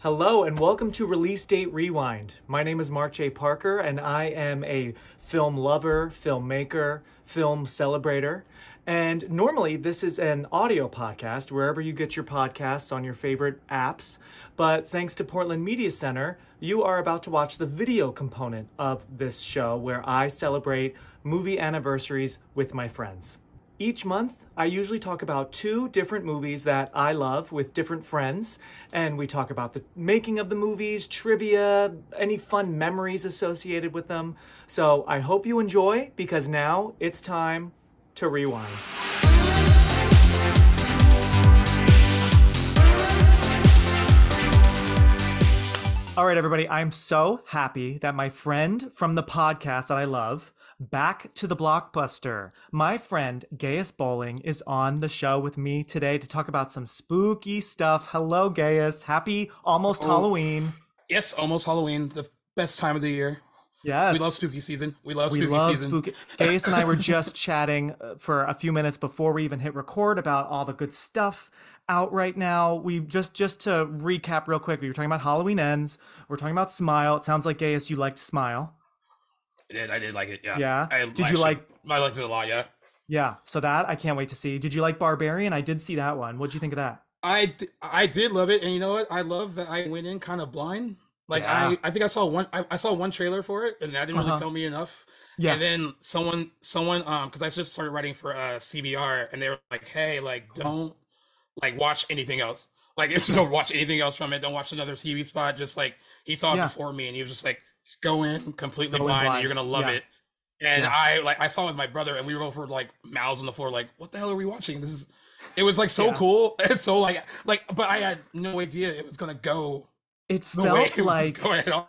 Hello and welcome to Release Date Rewind. My name is Mark J. Parker and I am a film lover, filmmaker, film celebrator. And normally this is an audio podcast wherever you get your podcasts on your favorite apps. But thanks to Portland Media Center, you are about to watch the video component of this show where I celebrate movie anniversaries with my friends. Each month, I usually talk about two different movies that I love with different friends, and we talk about the making of the movies, trivia, any fun memories associated with them. So I hope you enjoy because now it's time to rewind. All right, everybody, I'm so happy that my friend from the podcast that I love, Back to the Blockbuster. My friend Gaius Bolling is on the show with me today to talk about some spooky stuff. Hello, Gaius. Happy almost Oh. Halloween. Yes, almost Halloween, the best time of the year. Yes. We love spooky season. We love We spooky love season. spooky. Gaius and I were just chatting uh, for a few minutes before we even hit record about all the good stuff out right now. We just just to recap real quick. We were talking about Halloween ends. We're talking about Smile. It sounds like Gaius, you liked Smile. I did. I did like it. Yeah. Yeah? I, Did you actually- like- I liked it a lot. Yeah. Yeah, so that I can't wait to see. Did you like Barbarian? I did see that one. What'd you think of that? I d- I did love it, and you know what? I love that I went in kind of blind. Like Yeah. I I think I saw one I, I saw one trailer for it, and that didn't Uh-huh. really tell me enough. Yeah. And then someone someone um because I just started writing for uh CBR, and they were like, hey, like don't like watch anything else. Like if you don't watch anything else from it, don't watch another TV spot. Just like he saw it Yeah. before me, and he was just like, just go in completely Go blind, blind. and you're gonna love Yeah. it. And Yeah. I like I saw it with my brother, and we were over like mouths on the floor, like, what the hell are we watching? This is. It was like so Yeah. cool It's so like like, but I had no idea it was gonna go It felt it like was going at all.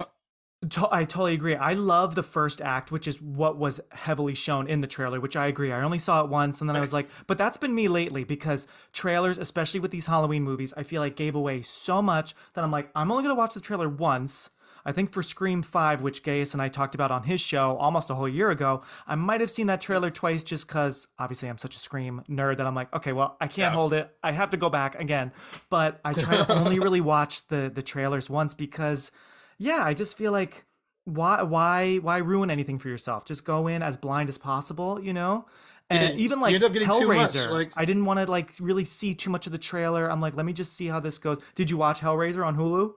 To- I totally agree. I love the first act, which is what was heavily shown in the trailer, which I agree. I only saw it once and then I was like, but that's been me lately because trailers, especially with these Halloween movies, I feel like gave away so much that I'm like, I'm only going to watch the trailer once. I think for Scream 5, which Gaius and I talked about on his show almost a whole year ago, I might have seen that trailer twice just because obviously I'm such a Scream nerd that I'm like, okay, well, I can't Yeah. hold it. I have to go back again. But I try to only really watch the, the trailers once because yeah, I just feel like why why why ruin anything for yourself? Just go in as blind as possible, you know? And even like end up getting too much, Hellraiser, like- I didn't want to like really see too much of the trailer. I'm like, let me just see how this goes. Did you watch Hellraiser on Hulu?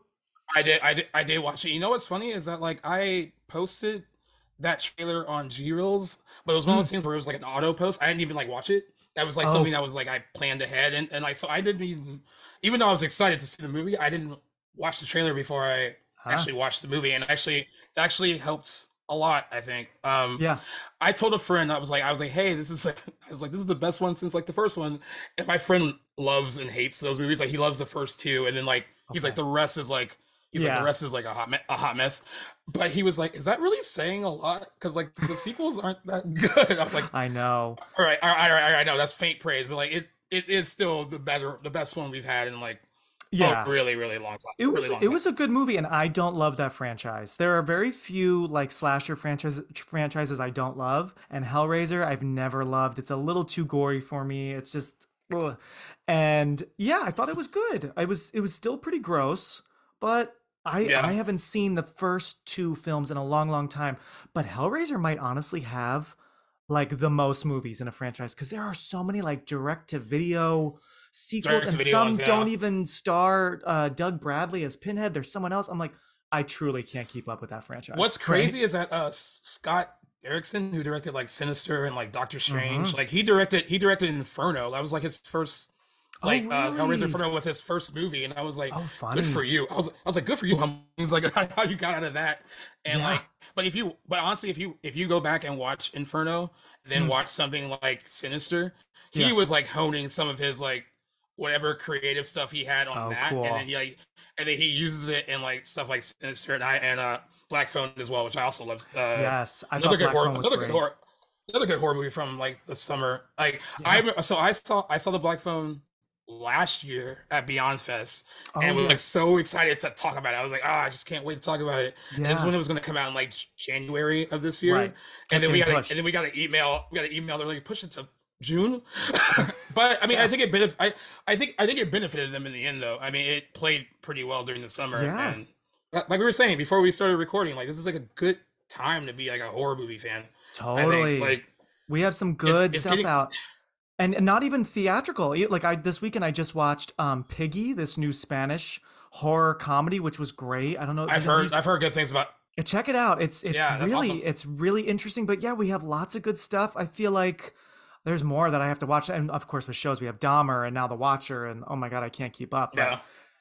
I did, I did, I did watch it. You know what's funny is that like I posted that trailer on G Reels, but it was one of those things where it was like an auto post. I didn't even like watch it. That was like Hmm. Oh. something that was like I planned ahead, and and like so I didn't even, even though I was excited to see the movie, I didn't watch the trailer before I Huh. actually watched the movie, and actually it actually helped a lot. I think. Um, Yeah. I told a friend I was like I was like, hey, this is like I was like this is the best one since like the first one, and my friend loves and hates those movies. Like he loves the first two, and then like he's like the rest is like he's like Yeah. the rest is like a hot me- a hot mess. But he was like, is that really saying a lot? Because like the sequels aren't that good. I'm like, I know. all right, all right, all right, all right, I know that's faint praise, but like it it is still the better the best one we've had in like Yeah. a really really long time. It was really it time. was a good movie, and I don't love that franchise. There are very few like slasher franchise franchises I don't love, and Hellraiser I've never loved. It's a little too gory for me. It's just, ugh. and yeah, I thought it was good. I was it was still pretty gross, but I Yeah. I haven't seen the first two films in a long long time. But Hellraiser might honestly have like the most movies in a franchise because there are so many like direct to video sequels and some ones, yeah. don't even star uh, Doug Bradley as Pinhead. There's someone else. I'm like, I truly can't keep up with that franchise. What's right? crazy is that uh Scott Derrickson, who directed like Sinister and like Doctor Strange, Mm-hmm. like he directed he directed Inferno. That was like his first Oh, like uh Hellraiser? Inferno was his first movie, and I was like, Oh, good for you. I was I was like, good for you. He's like how you got out of that, and Yeah. like, but if you but honestly, if you if you go back and watch Inferno, then Hmm. watch something like Sinister, he Yeah. was like honing some of his like whatever creative stuff he had on Oh, that, cool. and then he like and then he uses it in like stuff like Sinister and I and uh Black Phone as well, which I also love. Uh, Yes, I another good Black horror, another great. good horror, another good horror movie from like the summer. Like I so I saw I saw the Black Phone last year at Beyond Fest, Oh, and was yeah. like so excited to talk about it. I was like, ah, I just can't wait to talk about it. And this Yeah. one it was going to come out in like January of this year, Right. and then we got pushed. and then we got an email. We got an email. They're like, push it to June. but I mean, yeah. I think it benef- I, I think I think it benefited them in the end, though. I mean, it played pretty well during the summer, yeah. and like we were saying before we started recording, like this is like a good time to be like a horror movie fan. Totally. Think, like we have some good it's, it's stuff getting... out. And not even theatrical. Like I this weekend I just watched um Piggy, this new Spanish horror comedy, which was great. I don't know. I've heard I've heard good things about check it out. It's it's yeah, really awesome. it's really interesting. But yeah, we have lots of good stuff. I feel like there's more that I have to watch. And of course with shows we have Dahmer and now The Watcher and oh my god, I can't keep up. But yeah.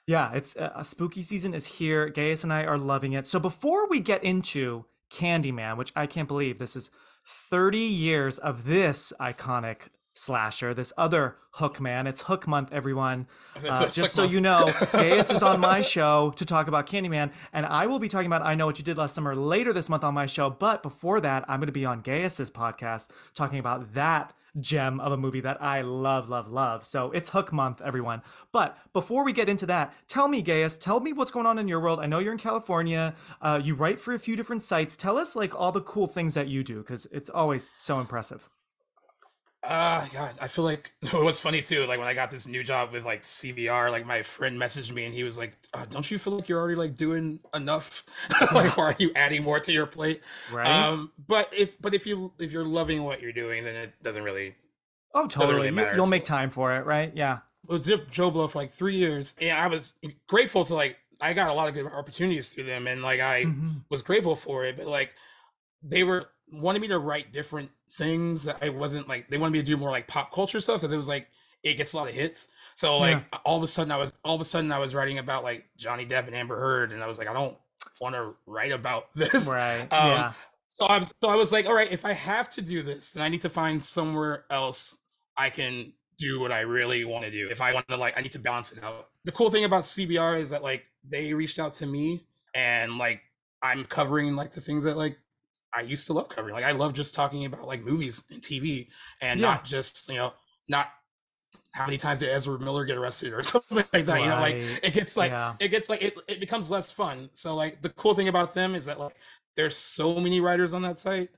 Yeah, it's uh, a spooky season is here. Gaius and I are loving it. So before we get into Candyman, which I can't believe this is 30 years of this iconic slasher, this other Hook man. It's Hook Month, everyone. Uh, just so month. you know, Gaius is on my show to talk about Candyman, and I will be talking about I Know What You Did Last Summer later this month on my show. But before that, I'm going to be on Gaius's podcast talking about that gem of a movie that I love, love, love. So it's Hook Month, everyone. But before we get into that, tell me, Gaius, tell me what's going on in your world. I know you're in California. Uh, you write for a few different sites. Tell us like all the cool things that you do because it's always so impressive. Uh, God, I feel like what's funny too, like when I got this new job with like CBR, like my friend messaged me and he was like, uh, "Don't you feel like you're already like doing enough? like, why are you adding more to your plate?" Right. Um, but if but if you if you're loving what you're doing, then it doesn't really. Oh, totally. Really You'll make time for it, right? Yeah. Well, JoBlo for like three years, and I was grateful to like I got a lot of good opportunities through them, and like I mm-hmm. was grateful for it. But like they were wanted me to write different things that I wasn't like they wanted me to do more like pop culture stuff because it was like it gets a lot of hits. So like yeah. all of a sudden I was all of a sudden I was writing about like Johnny Depp and Amber Heard and I was like I don't want to write about this. Right. Um, yeah. So I was so I was like all right if I have to do this then I need to find somewhere else I can do what I really want to do. If I want to like I need to balance it out. The cool thing about CBR is that like they reached out to me and like I'm covering like the things that like I used to love covering. Like I love just talking about like movies and TV and yeah. not just, you know, not how many times did Ezra Miller get arrested or something like that. Right. You know, like it gets like yeah. it gets like it, it becomes less fun. So like the cool thing about them is that like there's so many writers on that site.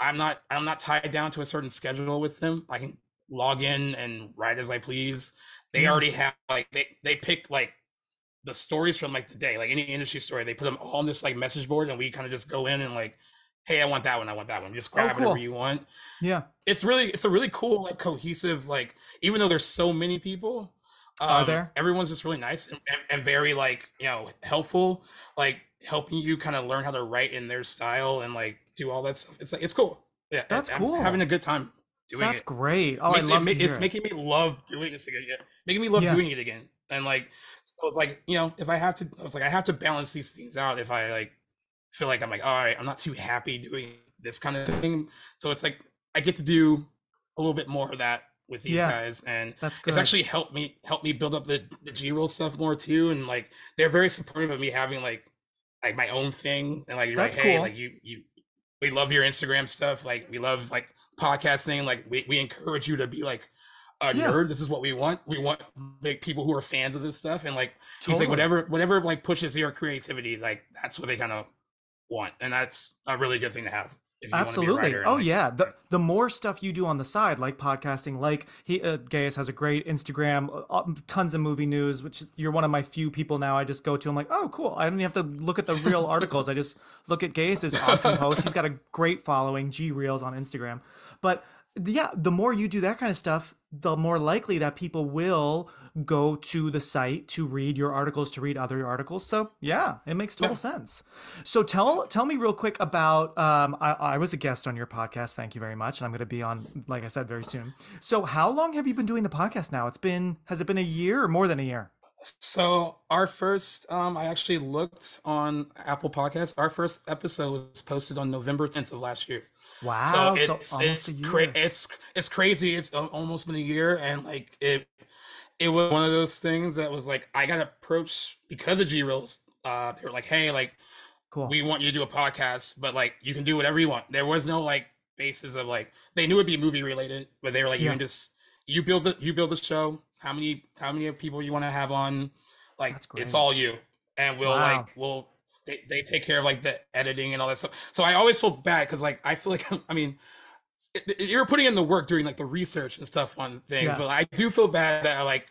I'm not I'm not tied down to a certain schedule with them. I can log in and write as I please. They mm. already have like they they pick like the stories from like the day, like any industry story, they put them all on this like message board and we kind of just go in and like hey, I want that one, I want that one. Just oh, grab oh, cool. whatever you want. Yeah. It's really it's a really cool, like cohesive, like even though there's so many people, um, are there? Everyone's just really nice and, and, and very like, you know, helpful, like helping you kind of learn how to write in their style and like do all that stuff. It's like it's cool. Yeah. That's I'm cool. having a good time doing That's it. great. Oh, I love it, It's making me love doing this again. Yeah. Making me love yeah. doing it again. And like so it's like, you know, if I have to I was like I have to balance these things out if I like feel like I'm like, all right, I'm not too happy doing this kind of thing. So it's like I get to do a little bit more of that with these yeah, guys, and it's actually helped me help me build up the the G roll stuff more too. And like they're very supportive of me having like like my own thing, and like you're That's like, hey, cool. like you you we love your Instagram stuff, like we love like podcasting, like we we encourage you to be like a yeah. nerd. This is what we want. We want like people who are fans of this stuff, and like totally. he's like whatever whatever like pushes your creativity, like that's what they kind of want, and that's a really good thing to have. Absolutely. Oh like, yeah. The the more stuff you do on the side, like podcasting, like he uh, Gaius has a great Instagram, uh, uh, tons of movie news. Which you're one of my few people now. I just go to. I'm like, oh cool. I don't even have to look at the real articles. I just look at Gaius's awesome posts. He's got a great following, G Reels on Instagram. But yeah, the more you do that kind of stuff, the more likely that people will go to the site to read your articles to read other articles so yeah it makes total yeah. sense so tell tell me real quick about um, I, I was a guest on your podcast thank you very much and i'm going to be on like i said very soon so how long have you been doing the podcast now it's been has it been a year or more than a year so our first um i actually looked on apple Podcasts. our first episode was posted on november 10th of last year Wow! So it's so it's cra- it's it's crazy. It's almost been a year, and like it it was one of those things that was like I got approached because of G Reels. Uh, they were like, "Hey, like, cool. we want you to do a podcast, but like you can do whatever you want." There was no like basis of like they knew it'd be movie related, but they were like, "You can just you build the you build the show. How many how many people you want to have on? Like, it's all you, and we'll wow. like we'll." They, they take care of like the editing and all that stuff. So I always feel bad because like I feel like I mean you're putting in the work doing like the research and stuff on things, Yeah. but I do feel bad that like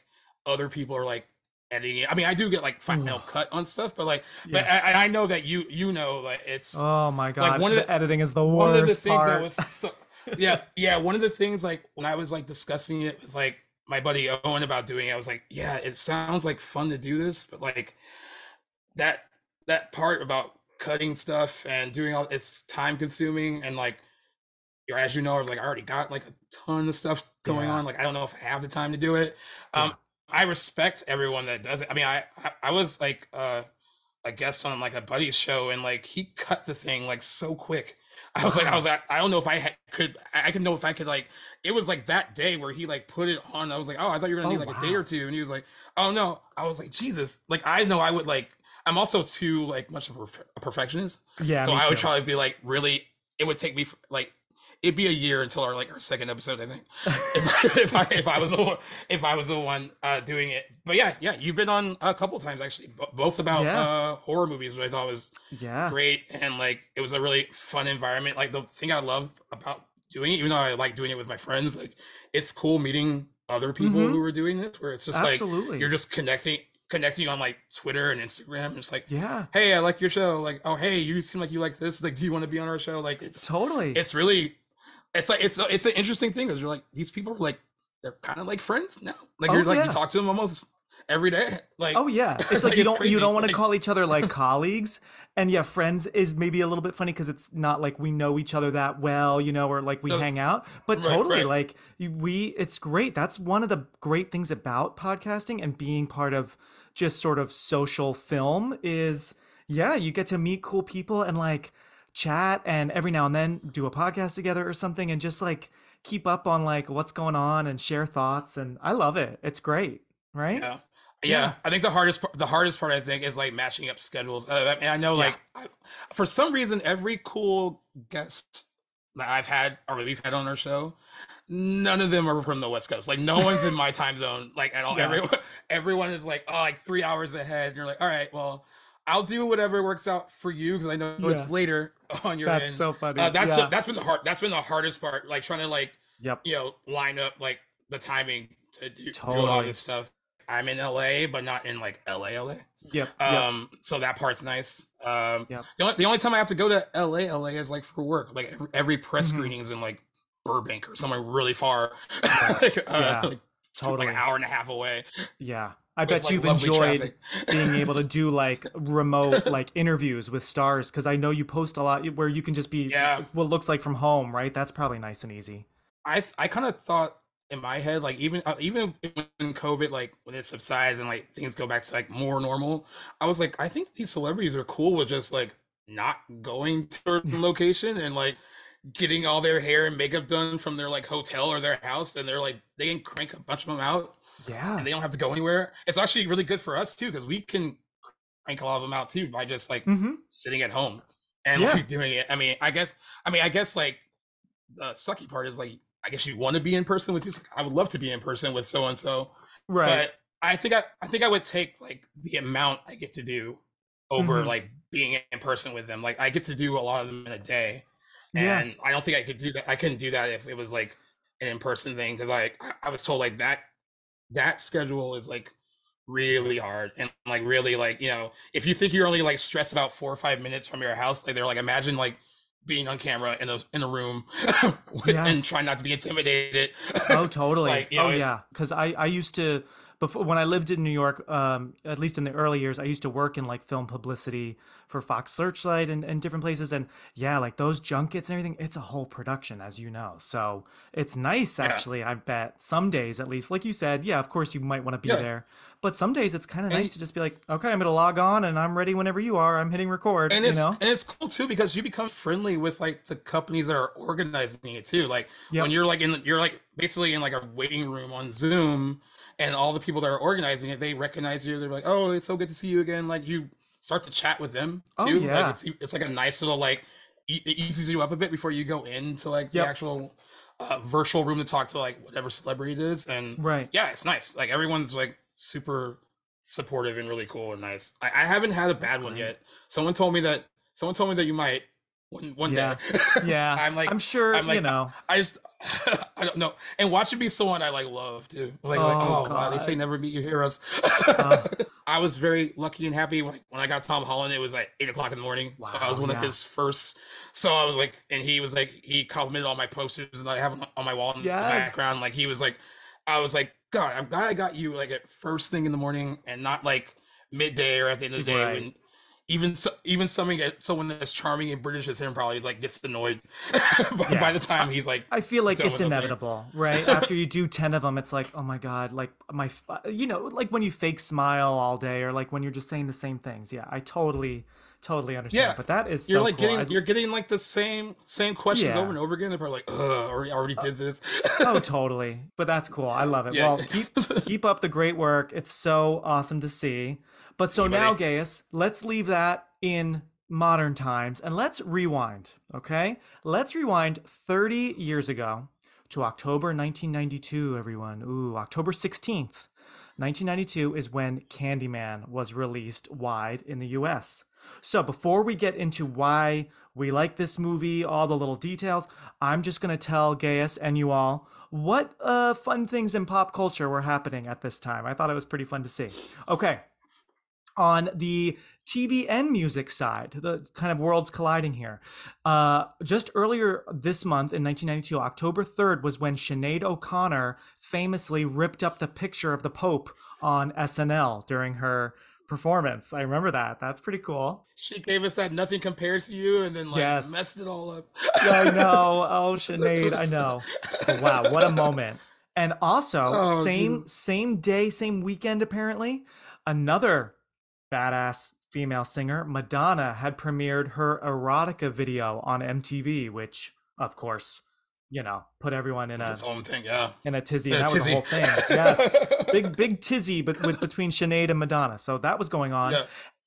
other people are like editing it. I mean, I do get like final cut on stuff, but like, but I, I know that you you know like it's Oh my god, like one of the, the- editing is the one worst of the things part. that was so, yeah yeah one of the things like when I was like discussing it with like my buddy Owen about doing it, I was like, yeah, it sounds like fun to do this, but like that that part about cutting stuff and doing all it's time consuming and like you're as you know, I was like I already got like a ton of stuff going Yeah. on. Like I don't know if I have the time to do it. Um I respect everyone that does it. I mean I I, I was like uh a guest on like a buddy's show and like he cut the thing like so quick. I was like, I was like, I don't know if I ha- could, I could know if I could like, it was like that day where he like put it on. I was like, oh, I thought you were gonna Oh, need like a day or two. And he was like, oh no. I was like, Jesus. Like, I know I would like, I'm also too like much of a perf- a perfectionist. yeah, so I would too. probably be like, really, it would take me like, it'd be a year until our like our second episode, I think. if, if I if I was the one, if I was the one uh, doing it. But yeah, yeah, you've been on a couple times actually, both about Yeah. uh, horror movies, which I thought was yeah, great and like it was a really fun environment. Like the thing I love about doing it, even though I like doing it with my friends, like it's cool meeting other people Mhm. who are doing this. Where it's just absolutely. like you're just connecting, connecting on like Twitter and Instagram. And it's like, yeah, hey, I like your show. Like, oh, hey, you seem like you like this. Like, do you want to be on our show? Like, it's totally. it's really it's like it's it's an interesting thing because you're like these people are like they're kind of like friends now like Oh, you're like yeah. you talk to them almost every day like Oh yeah, it's like Like, you don't crazy. you don't want to Like- call each other like colleagues, and yeah, friends is maybe a little bit funny because it's not like we know each other that well, you know, or like we No. hang out. But Right, totally, right. like we, it's great. That's one of the great things about podcasting and being part of just sort of social film is, yeah, you get to meet cool people and like chat and every now and then do a podcast together or something and just like keep up on like what's going on and share thoughts and I love it. It's great, right? yeah. Yeah. yeah i think the hardest part the hardest part i think is like matching up schedules uh, and i know Yeah. like I, for some reason every cool guest that i've had or we've had on our show none of them are from the west coast like no one's in my time zone like at all Yeah. everyone everyone is like oh like three hours ahead and you're like all right well i'll do whatever works out for you because i know it's later on your That's end so funny. uh, that's yeah. that's been the hard that's been the hardest part like trying to like Yep. you know line up like the timing to do, do a lot of this stuff i'm in la but not in like la la Yep. yep. um so that part's nice um Yep. the, only, the only time i have to go to la la is like for work like every, every press Mhm. screening is in like burbank or somewhere really far like, uh, Yeah. like, Totally. like an hour and a half away Yeah. I bet like, you've enjoyed being able to do like remote like interviews with stars because I know you post a lot where you can just be Yeah. what looks like from home, right? That's probably nice and easy. I I kind of thought in my head like even uh, even when COVID like when it subsides and like things go back to like more normal, I was like I think these celebrities are cool with just like not going to a location and like getting all their hair and makeup done from their like hotel or their house and they're like they can crank a bunch of them out Yeah. and they don't have to go anywhere. It's actually really good for us too because we can crank a lot of them out too by just like Mm-hmm. sitting at home and Yeah. like doing it. I mean, I guess, I mean, I guess like the sucky part is like, I guess you want to be in person with you. I would love to be in person with so and so, Right. but I think I, I think I would take like the amount I get to do over Mhm. like being in person with them. Like I get to do a lot of them in a day, Yeah. and I don't think I could do that. I couldn't do that if it was like an in person thing because I, I was told like that that schedule is like really hard and like really like you know if you think you're only like stressed about four or five minutes from your house like they're like imagine like being on camera in a in a room Yes. and trying not to be intimidated. Oh totally. Like, you oh, know, oh yeah. Because i i used to before when i lived in new york um at least in the early years i used to work in like film publicity for fox searchlight and, and different places and yeah like those junkets and everything it's a whole production as you know so it's nice Yeah. actually i bet some days at least like you said yeah of course you might want to be Yeah. there but some days it's kind of nice to just be like okay i'm gonna log on and i'm ready whenever you are i'm hitting record and you it's know and it's cool too because you become friendly with like the companies that are organizing it too like Yep. when you're like in the, you're like basically in like a waiting room on zoom and all the people that are organizing it they recognize you they're like oh it's so good to see you again like you start to chat with them too. Oh, too yeah. like it's, it's like a nice little like e- it eases you up a bit before you go into like Yep. the actual uh, virtual room to talk to like whatever celebrity it is and right yeah it's nice like everyone's like super supportive and really cool and nice i, I haven't had a bad one great. yet someone told me that someone told me that you might one one Yeah. day. Yeah. I'm like I'm sure, I'm like you know. I just I don't know. And watching be someone I like love too. Like, like Oh, oh wow, they say never meet your heroes. Uh. I was very lucky and happy when, when I got Tom Holland. It was like eight o'clock in the morning. so I was one yeah. of his first. So I was like, and he was like, he complimented all my posters and I have them on my wall in Yes. the background. Like he was like, I was like, God, I'm glad I got you like at first thing in the morning and not like midday or at the end of the day Right. when even so, even someone someone as charming and British as him probably is like gets annoyed by, Yeah. by the time he's like I feel like it's with the thing. inevitable, right? After you do 10 of them, it's like, oh my God, like my, uh, you know, like when you fake smile all day or like when you're just saying the same things. Yeah, I totally, totally understand. Yeah. But that is you're so like cool. getting I- you're getting like the same same questions Yeah. over and over again. They're probably like, ugh, already already did this. oh, totally. But that's cool. I love it. Yeah. Well, keep keep up the great work. It's so awesome to see. But so Hey, now. Gaius, let's leave that in modern times and let's rewind, okay? Let's rewind 30 years ago to October 1992, everyone. Ooh, October 16th. 1992 is when Candyman was released wide in the US. So before we get into why we like this movie, all the little details, I'm just going to tell Gaius and you all what uh, fun things in pop culture were happening at this time. I thought it was pretty fun to see. Okay. On the TV and music side, the kind of worlds colliding here. Uh, just earlier this month in 1992, October 3rd, was when Sinead O'Connor famously ripped up the picture of the Pope on SNL during her performance. I remember that. That's pretty cool. she gave us that nothing compares to you, and then like Yes. messed it all up. I know. Oh, Sinead, I know. But wow, what a moment. And also, Oh, same Jesus. same day, same weekend apparently, another badass female singer, Madonna, had premiered her erotica video on MTV, which of course, you know, put everyone in It's a its own thing, yeah. in a tizzy. Yeah, and that was the whole thing. Yes. big big tizzy but with between Sinead and Madonna. So that was going on. Yeah.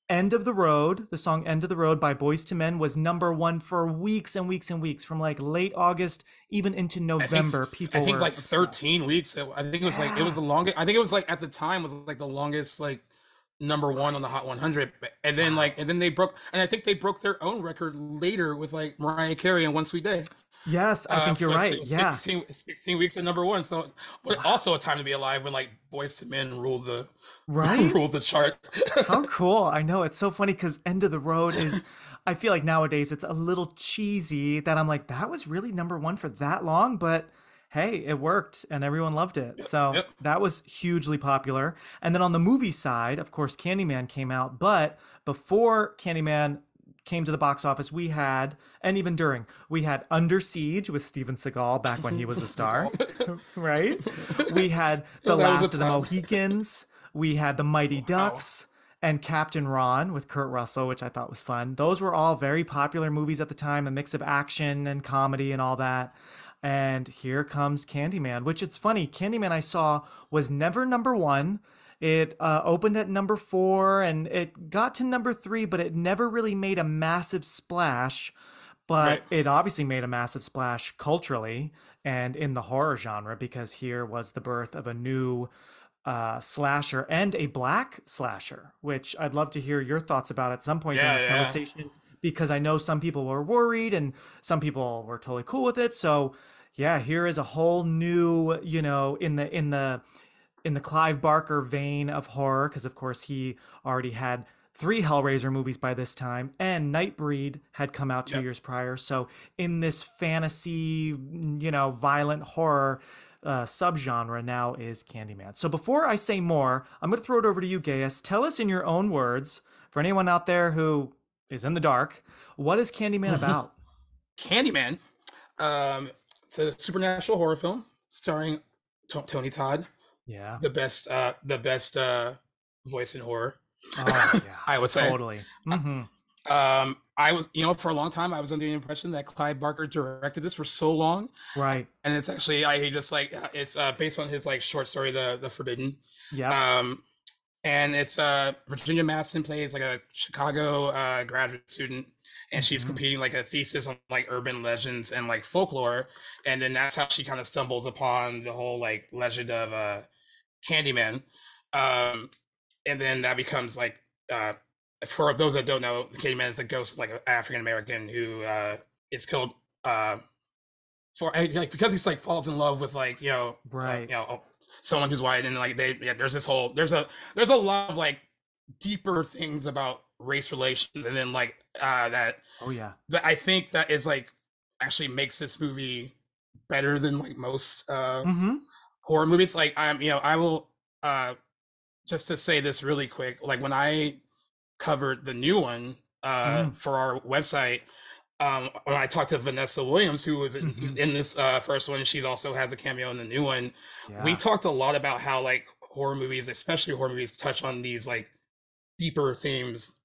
End of the Road, the song End of the Road by Boyz II Men was number one for weeks and weeks and weeks, from like late August even into I think, November. people I think were like obsessed. 13 weeks. I think it was like it was the longest. I think it was like at the time was like the longest like number one on the Hot 100. And then like and then they broke and I think they broke their own record later with like Mariah Carey and One Sweet Day. Yes, I uh, think you're right. si- Yeah. 16, 16 weeks at number one. So, but also a time to be alive when like Boyz II Men ruled the Right? ruled the chart. How cool. I know. It's so funny because End of the Road is, I feel like nowadays it's a little cheesy that I'm like, that was really number one for that long, but hey, it worked and everyone loved it. So yep. that was hugely popular. And then on the movie side, of course, Candyman came out, but before Candyman came to the box office, we had, and even during, we had Under Siege with Steven Seagal back when he was a star, right? We had The a Last of the. Mohicans. We had The Mighty Ducks and Captain Ron with Kurt Russell, which I thought was fun. Those were all very popular movies at the time, a mix of action and comedy and all that. And here comes Candyman, which it's funny. Candyman I saw was never number one. It uh, opened at number four and it got to number three, but it never really made a massive splash. But Right. it obviously made a massive splash culturally and in the horror genre because here was the birth of a new uh, slasher and a black slasher, which I'd love to hear your thoughts about at some point Yeah, during this yeah. conversation because I know some people were worried and some people were totally cool with it. So yeah, here is a whole new, you know, in the in the in the Clive Barker vein of horror, because of course he already had three Hellraiser movies by this time, and Nightbreed had come out two Yep. years prior. So in this fantasy, you know, violent horror uh, subgenre now is Candyman. So before I say more, I'm going to throw it over to you, Gaius. Tell us in your own words, for anyone out there who is in the dark, what is Candyman about? Candyman. Um, it's a supernatural horror film starring To- Tony Todd, yeah. the best, uh, the best uh, voice in horror. Oh, yeah. I would say. Totally. hmm Um, I was, you know, for a long time, I was under the impression that Clive Barker directed this for so long, Right. and it's actually, I he just like uh, it's uh, based on his like short story, the the Forbidden. Yeah. Um, and it's uh Virginia Madsen plays like a Chicago uh, graduate student, and she's Mhm. competing like a thesis on like urban legends and like folklore, and then that's how she kind of stumbles upon the whole like legend of uh Candyman, um, and then that becomes like uh for those that don't know, Candyman is the ghost of like an African American who uh is killed uh for like because he's like falls in love with like you know uh, Right. you know someone who's white and like they yeah there's this whole there's a there's a lot of like deeper things about race relations and then like uh that Oh yeah. that I think that is like actually makes this movie better than like most uh Mm-hmm. horror movies like i'm you know i will uh just to say this really quick like when i covered the new one uh Mm. for our website um when i talked to vanessa williams who was in, Mhm. in this uh first one she's also has a cameo in the new one Yeah. we talked a lot about how like horror movies especially horror movies touch on these like deeper themes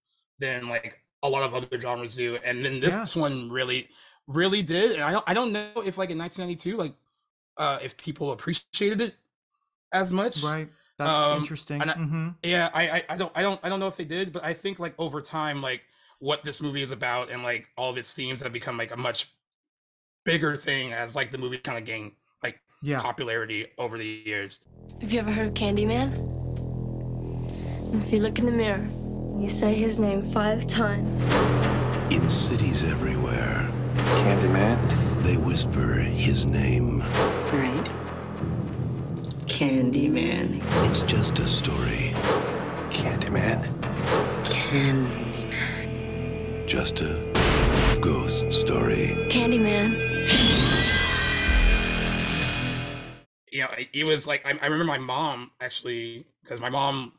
than like a lot of other genres do and then this Yeah. one really really did and i don't i don't know if like in 1992 like uh if people appreciated it as much right. That's um, interesting. and I- mm-hmm. yeah I, I i don't i don't i don't know if they did but i think like over time like what this movie is about and like all of its themes have become like a much bigger thing as like the movie kind of gained like Yeah. popularity over the years Have you ever heard of Candyman? If you look in the mirror, you say his name five times. In cities everywhere, Candyman. they whisper his name. Right. Candyman. It's just a story, Candyman. Candyman. just a ghost story. Candyman. you know, it- it was like I, I remember my mom actually because my mom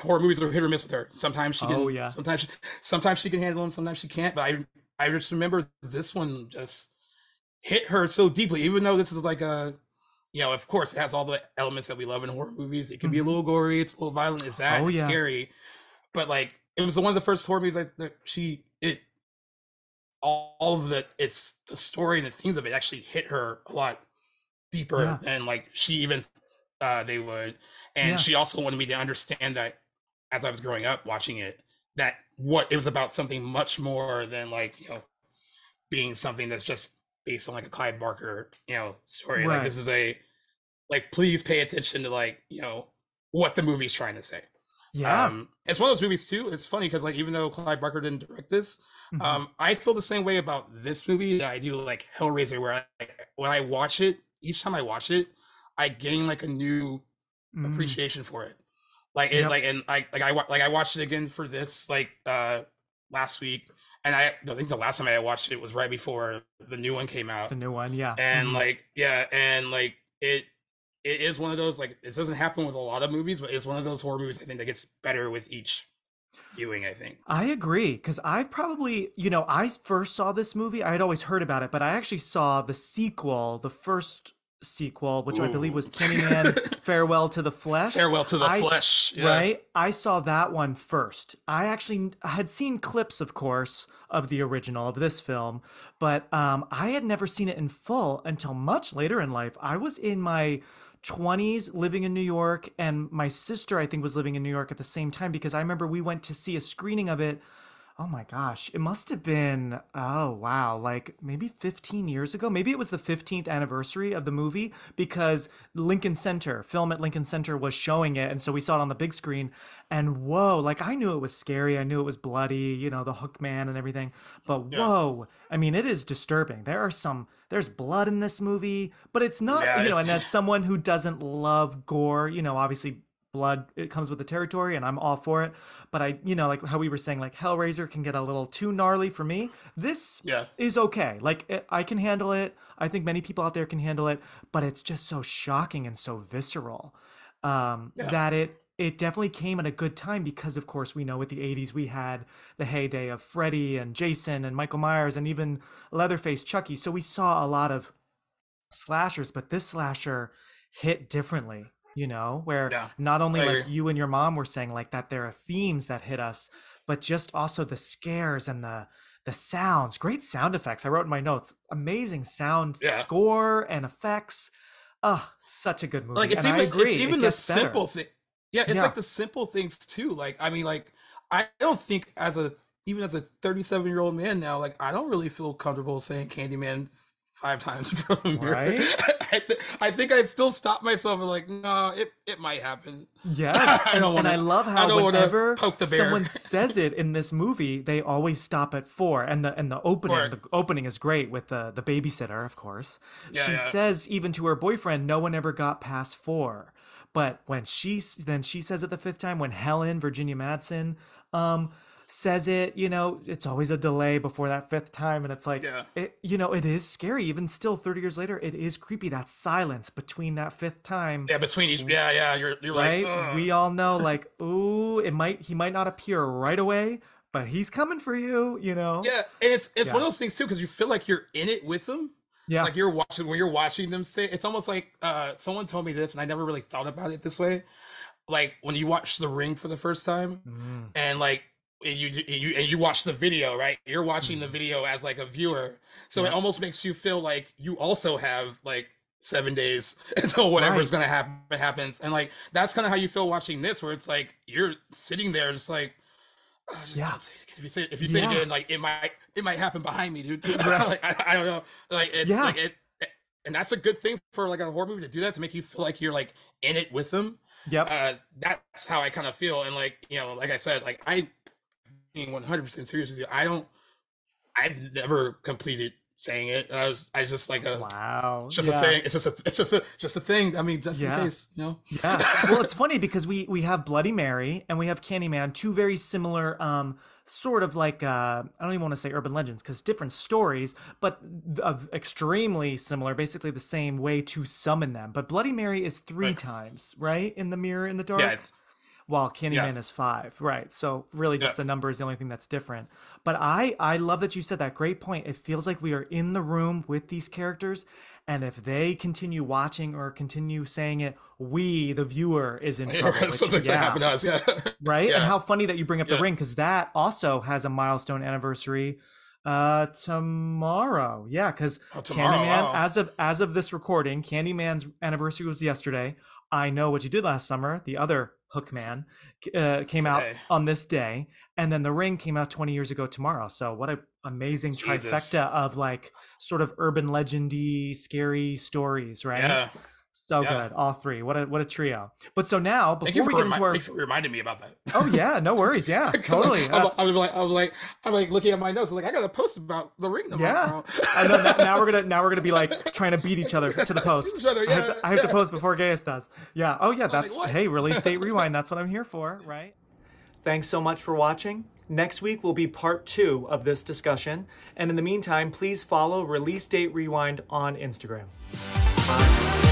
horror movies are hit or miss with her. Sometimes she can, Oh, yeah. sometimes she, sometimes she can handle them, sometimes she can't. But I I just remember this one just hit her so deeply, even though this is like a you know, of course, it has all the elements that we love in horror movies. It can be a Mhm. little gory, it's a little violent, it's that, Oh, it's yeah. scary. But like, it was one of the first horror movies like, that she it all, all of the it's the story and the themes of it actually hit her a lot deeper Yeah. than like she even uh they would. And Yeah. she also wanted me to understand that as I was growing up watching it, that what it was about something much more than like, you know, being something that's just based on like a Clive Barker, you know, story. Like this is a like please pay attention to like, you know, what the movie's trying to say. Yeah. Um it's one of those movies too. It's funny because like even though Clive Barker didn't direct this, Mhm. um, I feel the same way about this movie that I do like Hellraiser, where I when I watch it, each time I watch it, I gain like a new Mm. appreciation for it. Like it, Yep. like and I like I like I watched it again for this like uh last week, and I, I think the last time I watched it was right before the new one came out, the new one. Yeah. and Mhm. like yeah, and like it it is one of those like it doesn't happen with a lot of movies, but it's one of those horror movies I think that gets better with each viewing. I think. I agree because I've probably, you know, I first saw this movie. I had always heard about it, but I actually saw the sequel, the first sequel, which I believe was Ooh. Candyman Farewell to the Flesh. Farewell to the I- flesh. yeah. Right? I saw that one first. I actually had seen clips, of course, of the original of this film, but um, I had never seen it in full until much later in life. I was in my 20s living in New York, and my sister, I think, was living in New York at the same time because I remember we went to see a screening of it. Oh my gosh, it must have been, oh wow, like maybe 15 years ago. Maybe it was the 15th anniversary of the movie because Lincoln Center, film at Lincoln Center was showing it. And so we saw it on the big screen. And whoa, like I knew it was scary. I knew it was bloody, you know, the hook man and everything. But Yeah. whoa, I mean, it is disturbing. There are some, there's blood in this movie, but it's not, Yeah, you know, and as someone who doesn't love gore, you know, obviously blood it comes with the territory and I'm all for it. But I you know like how we were saying like Hellraiser can get a little too gnarly for me. This Yeah. is okay. Like it, I can handle it. I think many people out there can handle it but it's just so shocking and so visceral um Yeah. that it it definitely came at a good time because of course we know with the 80s we had the heyday of Freddy and Jason and Michael Myers and even Leatherface Chucky. So we saw a lot of slashers but this slasher hit differently you know where Yeah, not only like you and your mom were saying like that there are themes that hit us but just also the scares and the the sounds great sound effects i wrote in my notes amazing sound Yeah. score and effects oh such a good movie like it's and even i agree it's it even the gets better. simple thing yeah it's Yeah. like the simple things too like i mean like i don't think as a even as a 37 year old man now like i don't really feel comfortable saying candyman five times in front of a mirror Right? I, th- I think I'd still stop myself and like, no, it, it might happen. Yes, I and, don't and I wanna- love I how don't whenever poke the bear. someone says it in this movie, they always stop at four, and the and the opening, Right. the opening is great with the the babysitter, of course. Yeah, she yeah. says even to her boyfriend, no one ever got past four. But when she then she says it the fifth time, when Helen Virginia Madsen um says it, you know, it's always a delay before that fifth time, and it's like, Yeah. it, you know, it is scary. Even still, thirty years later, it is creepy. That silence between that fifth time Yeah, between each, yeah, yeah, you're, you're right? like, we all know, like, ooh, it might he might not appear right away, but he's coming for you, you know? yeah, and it's it's one of those things too because you feel like you're in it with them. yeah, Like you're watching when you're watching them say, it's almost like uh someone told me this, and I never really thought about it this way. Like when you watch The Ring for the first time, Mm, and like and you you and you watch the video, right? You're watching the video as like a viewer, so it Mm-hmm. Almost makes you feel like you also have like seven days until whatever's Right. gonna happen happens, and like that's kind of how you feel watching this, where it's like you're sitting there just like. "Oh, just Yeah. don't say it again. If you say if you say Yeah. it again, like it might it might happen behind me, dude. like I, I don't know. Like it's Yeah. like it, and that's a good thing for like a horror movie to do that to make you feel like you're like in it with them Yeah. uh that's how i kind of feel and like you know like i said like i being 100% serious with you i don't i've never completed saying it i was i just like a wow, it's just yeah. a thing it's just a it's just a just a thing i mean just Yeah. in case you know Yeah. Well, it's funny because we we have Bloody Mary and we have Candyman, two very similar um sort of like uh I don't even want to say urban legends cuz different stories, but of extremely similar, basically the same way to summon them. But Bloody Mary is 3 Right. times, right? In the mirror in the dark. yeah while Candyman Yeah. is five, right? So really, just Yeah. the number is the only thing that's different. But I I love that you said that. Great point. It feels like we are in the room with these characters, and if they continue watching or continue saying it, we the viewer is in trouble. which- something yeah, can happen to us yeah right? And how funny that you bring up the ring because that also has a milestone anniversary uh tomorrow yeah because Oh, tomorrow, candyman wow. as of as of this recording candyman's anniversary was yesterday i know what you did last summer the other hookman uh, came out on this day and then the ring came out 20 years ago tomorrow so what a amazing Jesus. trifecta of like sort of urban legendy scary stories right? Yeah so Yeah. good all three what a what a trio but so now thank you before we for, get into remi- our thanks for reminding me about that Oh yeah, no worries. Yeah, totally. I'm, That's- I'm, like I was like I'm like looking at my notes I'm like I gotta post about the ring yeah. tomorrow I know. Now, now we're gonna now we're gonna be like trying to beat each other to the post. Each other, I have to, I have to post before Gaius does. Yeah. Oh yeah. That's what? hey, release date rewind. That's what I'm here for, right? Thanks so much for watching. Next week will be part two of this discussion, and in the meantime, please follow Release Date Rewind on Instagram. Bye.